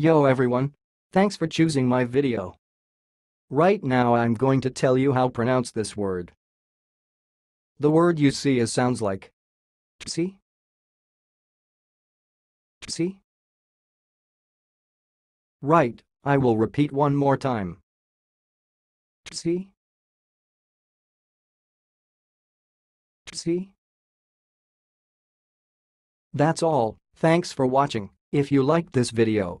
Yo everyone. Thanks for choosing my video. Right now I'm going to tell you how pronounce this word. The word you see is sounds like see see Right, I will repeat one more time. See see That's all, thanks for watching. If you liked this video,